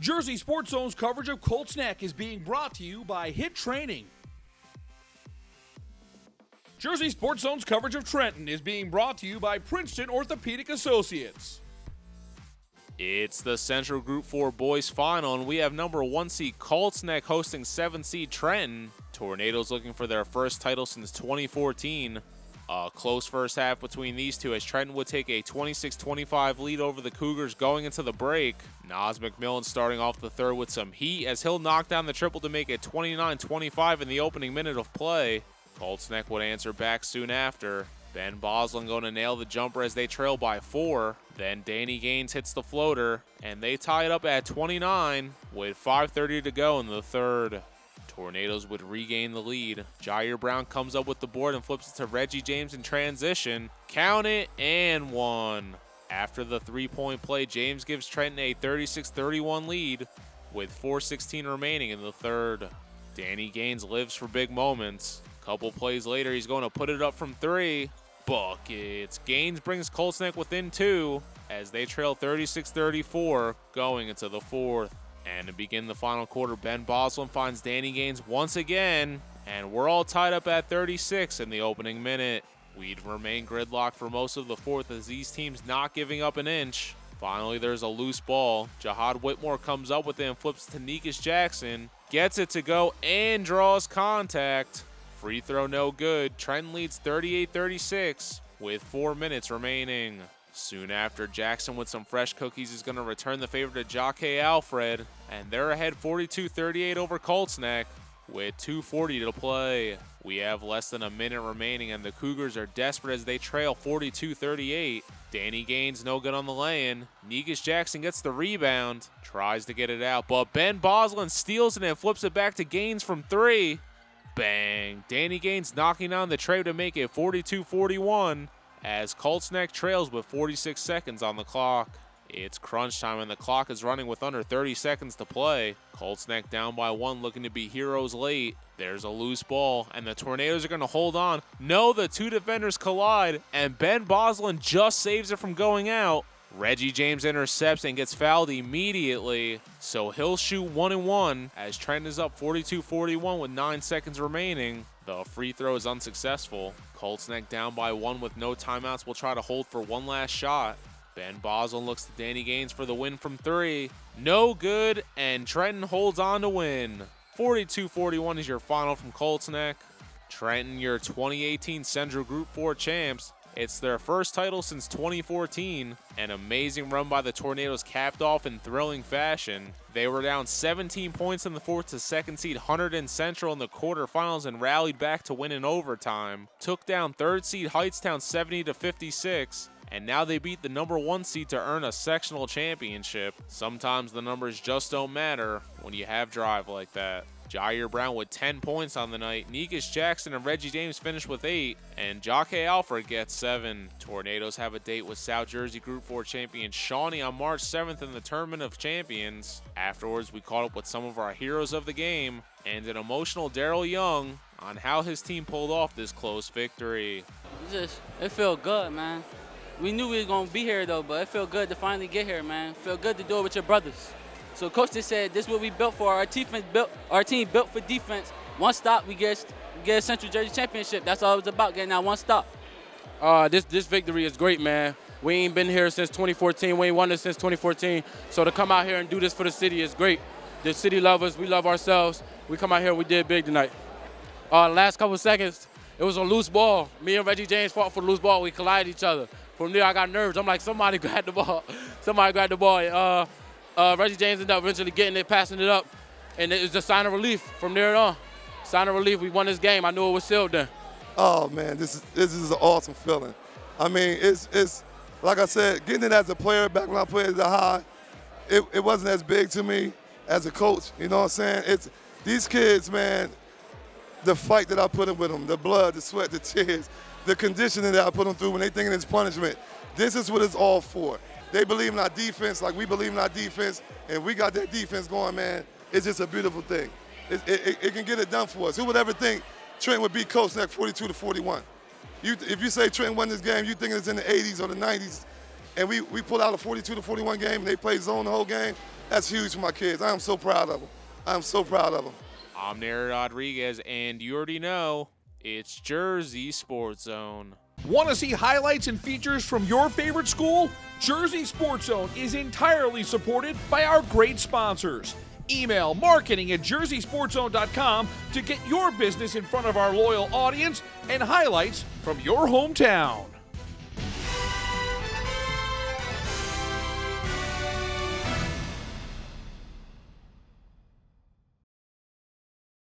Jersey Sports Zone's coverage of Colts Neck is being brought to you by Hit Training. Jersey Sports Zone's coverage of Trenton is being brought to you by Princeton Orthopedic Associates. It's the Central Group 4 Boys Final, and we have number one seed Colts Neck hosting 7 seed Trenton. Tornadoes looking for their first title since 2014. A close first half between these two as Trenton would take a 26-25 lead over the Cougars going into the break. Nas McMillan starting off the third with some heat as he'll knock down the triple to make it 29-25 in the opening minute of play. Colts Neck would answer back soon after. Ben Boslin going to nail the jumper as they trail by four. Then Danny Gaines hits the floater, and they tie it up at 29 with 5.30 to go in the third. Tornadoes would regain the lead. Jair Brown comes up with the board and flips it to Reggie James in transition. Count it and one. After the three-point play, James gives Trenton a 36-31 lead with 4.16 remaining in the third. Danny Gaines lives for big moments. Couple plays later, he's going to put it up from three. Buckets. Gaines brings Colts Neck within two as they trail 36-34 going into the fourth. And to begin the final quarter, Ben Boslin finds Danny Gaines once again, and we're all tied up at 36 in the opening minute. We'd remain gridlocked for most of the fourth as these teams not giving up an inch. Finally, there's a loose ball. Jahad Whitmore comes up with it and flips to Negus Jackson. Gets it to go and draws contact. Free throw no good. Trenton leads 38-36 with four minutes remaining. Soon after, Jackson with some fresh cookies is going to return the favor to Jake Alfred, and they're ahead 42-38 over Colts Neck with 2.40 to play. We have less than a minute remaining, and the Cougars are desperate as they trail 42-38. Danny Gaines no good on the lay-in. Negus Jackson gets the rebound, tries to get it out, but Ben Boslin steals it and flips it back to Gaines from three. Bang! Danny Gaines knocking down the tray to make it 42-41 as Colts Neck trails with 46 seconds on the clock. It's crunch time and the clock is running with under 30 seconds to play. Colts Neck down by one looking to be heroes late. There's a loose ball and the Tornadoes are going to hold on. No, the two defenders collide and Ben Boslin just saves it from going out. Reggie James intercepts and gets fouled immediately, so he'll shoot one and one as Trent is up 42-41 with nine seconds remaining. The free throw is unsuccessful. Colts Neck down by one with no timeouts will try to hold for one last shot. Ben Boslin looks to Danny Gaines for the win from three. No good, and Trenton holds on to win. 42-41 is your final from Colts Neck. Trenton, your 2018 Central Group 4 champs. It's their first title since 2014. An amazing run by the Tornadoes capped off in thrilling fashion. They were down 17 points in the fourth to second seed Hunterdon Central in the quarterfinals and rallied back to win in overtime. Took down third seed Hightstown 70 to 56 and now they beat the number one seed to earn a sectional championship. Sometimes the numbers just don't matter when you have drive like that. Jair Brown with 10 points on the night. Negus Jackson and Reggie James finish with 8. And Jake Alfred gets 7. Tornadoes have a date with South Jersey Group 4 champion Shawnee on March 7th in the Tournament of Champions. Afterwards, we caught up with some of our heroes of the game and an emotional Daryl Young on how his team pulled off this close victory. It just, it felt good, man. We knew we were going to be here, though, but it felt good to finally get here, man. It felt good to do it with your brothers. So coach just said this is what we built for. Our defense built our team built for defense. One stop, we get get a Central Jersey championship. That's all it was about, getting that one stop. Uh, this this victory is great, man. We ain't been here since 2014. We ain't won this since 2014. So to come out here and do this for the city is great. The city love us. We love ourselves. We come out here. We did big tonight. Uh, last couple seconds, it was a loose ball. Me and Reggie James fought for the loose ball. We collided each other. From there, I got nerves. I'm like, somebody grab the ball. somebody grab the ball. Uh, uh, Reggie James ended up eventually getting it, passing it up, and it was a sign of relief from there on. Sign of relief. We won this game. I knew it was sealed then. Oh man, this is this is an awesome feeling. I mean, it's it's like I said, getting it as a player back when I played at the high, it, it wasn't as big to me as a coach. You know what I'm saying? It's these kids, man. The fight that I put in with them, the blood, the sweat, the tears, the conditioning that I put them through when they thinking it's punishment. This is what it's all for. They believe in our defense like we believe in our defense, and we got that defense going, man. It's just a beautiful thing. It, it, it can get it done for us. Who would ever think Trent would beat Colts Neck 42 to 41? You, if you say Trent won this game, you think it's in the 80s or the 90s, and we, we pull out a 42 to 41 game, and they play zone the whole game. that's huge for my kids. I am so proud of them. I am so proud of them. I'm Nery Rodriguez, and you already know it's Jersey Sports Zone. Want to see highlights and features from your favorite school? Jersey Sports Zone is entirely supported by our great sponsors. Email marketing at jerseysportszone.com to get your business in front of our loyal audience and highlights from your hometown.